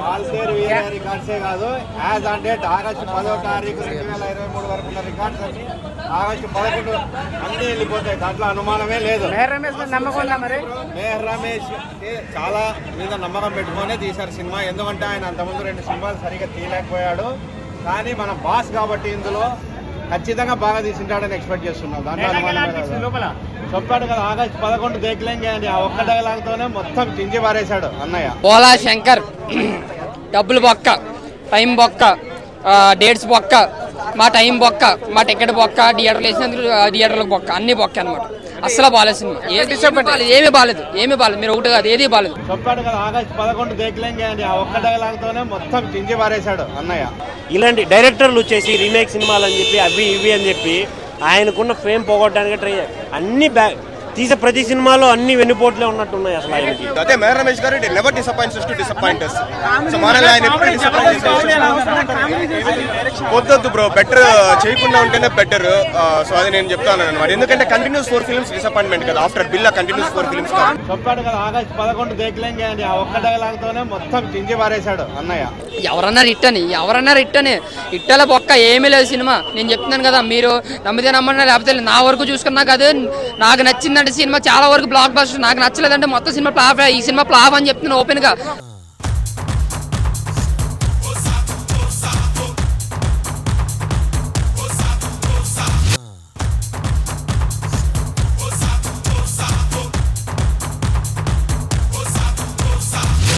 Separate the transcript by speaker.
Speaker 1: పాల్తేరు వీరే రికార్డ్సే కాదు. As on date August పదో తారీఖు రెండు వేల ఇరవై మూడు వరకు రికార్డ్స్ అన్ని ఆగస్టు పదకొండు అన్ని వెళ్ళిపోతాయి. దాంట్లో అనుమానమే లేదు. మేహర్ రమేష్ చాలా మీద నమ్మకం పెట్టుకొని తీశారు సినిమా. ఎందుకంటే ఆయన అంతకుముందు రెండు సినిమాలు సరిగ్గా తీయలేకపోయాడు. కానీ మన బాస్ కాబట్టి ఇందులో ఖచ్చితంగా బాగా తీసింటాడని ఎక్స్పెక్ట్ చేస్తున్నాం. దాంట్లో చెప్పాడు కదా ఆగస్టు పదకొండు దేఖలేంగే అని. ఆ ఒక్క డైలాగ్ తోనే మొత్తం చించి పారేశాడు అన్నయ్య.
Speaker 2: పోలా శంకర్ డబ్బులు బొక్క టైం బొక్క ఆ, డేట్స్ బొక్క మా టైం బొక్క మా టికెట్ బొక్క థియేటర్లు వేసినందుకు థియేటర్లకు బొక్క అన్ని బొక్క అనమాట అసలు బాగాలేదు సినిమా. ఏమీ బాగాలేదు ఏమీ బాగాలేదు మీరు ఒకటి కాదు ఏది బాగాలేదు
Speaker 1: చెప్పాడు కదా ఆగస్టు పదకొండు దేఖలేంగే అని. ఆ ఒక్క డైలాగ్ తోనే మొత్తం చించి పారేశాడు అన్నయ్య.
Speaker 3: ఇలాంటి డైరెక్టర్లు వచ్చేసి రీమేక్ సినిమాలు అని చెప్పి అవి ఇవి అని చెప్పి ఆయనకున్న ఫేమ్ పోగొట్టడానికి ట్రై అన్ని బ్యా తీసే ప్రతి సినిమాలో అన్ని వెన్నుపోట్లే ఉన్నట్టున్నాయి అసలు ఆయనకి.
Speaker 4: అదే మేర రమేష్ గారు never disappoints to disappoint so మనల్ని ఆయన ఎప్పుడు డిసప్పాయింట్ వద్దొద్దు బ్రో బెటర్ చేయకుండా ఉంటేనే బెటర్ సో అది నేను చెప్తాను అనమాట ఎందుకంటే కంటిన్యూస్ ఫోర్ ఫిల్మ్స్ డిసప్పాయింట్మెంట్ కదా. After bill continues four films
Speaker 1: చెప్పాడు కదా ఆగస్టు పదకొండు దేఖలేంగే అని ఆ ఒక్క డైలాగ్ తోనే మొత్తం చించి పారేశాడు అన్నయ్య.
Speaker 2: ఎవరన్నా రిట్ అని ఎవరన్నా రిట్ అని. ఇట్టల బొక్క ఏమీ లేదు సినిమా. నేను చెప్తున్నాను కదా మీరు నమ్మితే నమ్మండి లేకపోతే. నా వరకు చూసుకున్నా కాదు. నాకు నచ్చిందంటే సినిమా చాలా వరకు బ్లాక్ బస్టర్ నాకు నచ్చలేదంటే మొత్తం సినిమా ప్లాఫ్ ఈ సినిమా ప్లాఫ్ అని చెప్తున్నాను ఓపెన్గా